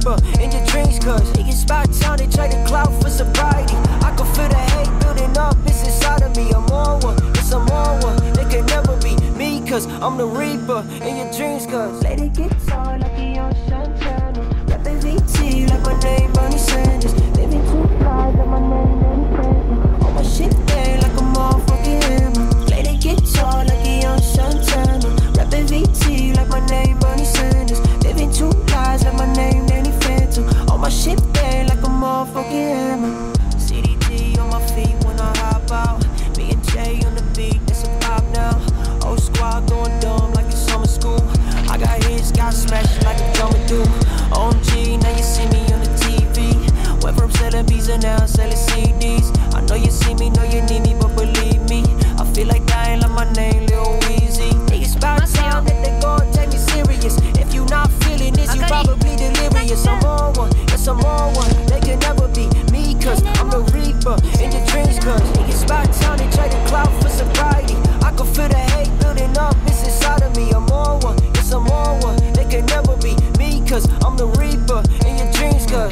deeper in your dreams Cause niggas spot town, they try to clout for sobriety. I can feel the hate building up, it's inside of me. I'm on one, yes I'm on one. They can never be me cause I'm the reaper in your dreams Cause Let it get so lucky on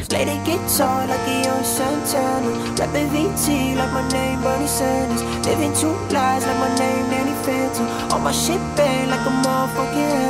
Play the guitar like the old Santana. Rapping VT like my name Bernie Sanders. Living two lives like my name Danny Phantom. All my shit bang like a motherfucking